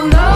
don't know.